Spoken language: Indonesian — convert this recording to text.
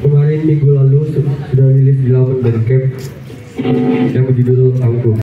kemarin minggu lalu sudah rilis di laman Bandcamp yang berjudul Angkuh.